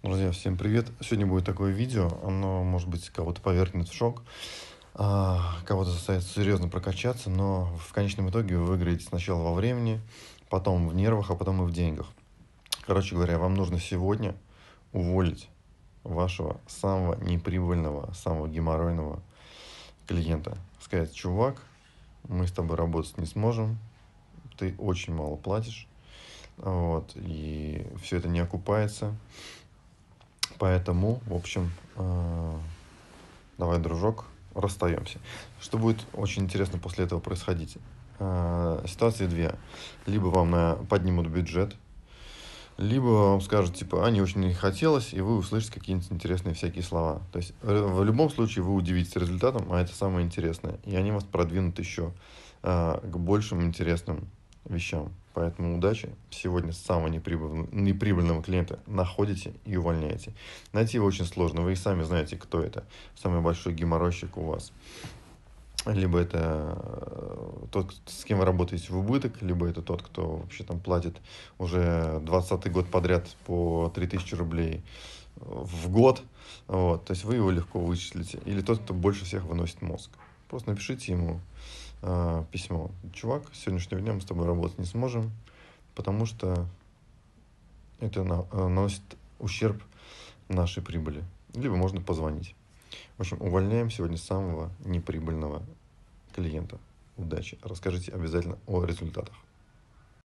Друзья, всем привет! Сегодня будет такое видео, оно, может быть, кого-то повергнет в шок, а, кого-то заставит серьезно прокачаться, но в конечном итоге вы выиграете сначала во времени, потом в нервах, а потом и в деньгах. Короче говоря, вам нужно сегодня уволить вашего самого неприбыльного, самого геморройного клиента. Сказать, чувак, мы с тобой работать не сможем, ты очень мало платишь, вот, и все это не окупается, Поэтому, в общем, э, давай, дружок, расстаемся. Что будет очень интересно после этого происходить? Э, ситуации две. Либо вам поднимут бюджет, либо вам скажут, типа, а не очень не хотелось, и вы услышите какие-нибудь интересные всякие слова. То есть э, в любом случае вы удивитесь результатом, а это самое интересное. И они вас продвинут еще к большим интересным вещам. Поэтому удачи. Сегодня самого неприбыльного, неприбыльного клиента находите и увольняете. Найти его очень сложно. Вы и сами знаете, кто это. Самый большой геморройщик у вас. Либо это э, тот, с кем вы работаете в убыток, либо это тот, кто вообще там платит уже 20 год подряд по 3000 рублей в год. Вот, то есть вы его легко вычислите. Или тот, кто больше всех выносит мозг. Просто напишите ему э, письмо. Чувак, с сегодняшнего дня мы с тобой работать не сможем, потому что это на, э, наносит ущерб нашей прибыли. Либо можно позвонить. В общем, увольняем сегодня самого неприбыльного клиента. Удачи. Расскажите обязательно о результатах.